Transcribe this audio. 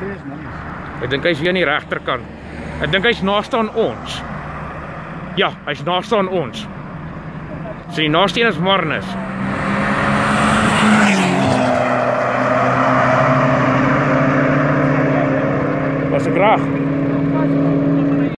Dit is nice. Ek dink hy's hier aan die regterkant. Ek dink hy's naaste aan ons. Ja, hy's naaste aan ons. So die naaste een is Marnus. Was ek reg?